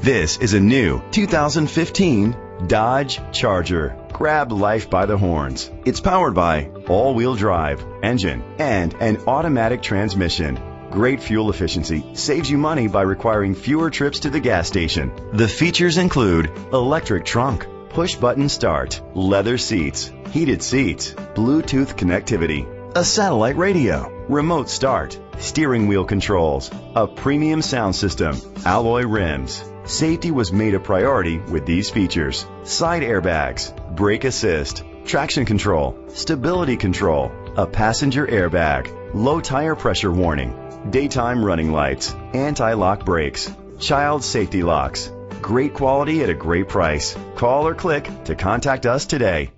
This is a new 2015 Dodge Charger. Grab life by the horns. It's powered by all-wheel drive, engine, and an automatic transmission. Great fuel efficiency saves you money by requiring fewer trips to the gas station. The features include electric trunk, push button start, leather seats, heated seats, Bluetooth connectivity, a satellite radio, remote start, steering wheel controls, a premium sound system, alloy rims. Safety was made a priority with these features. Side airbags, brake assist, traction control, stability control, a passenger airbag, low tire pressure warning, daytime running lights, anti-lock brakes, child safety locks. Great quality at a great price. Call or click to contact us today.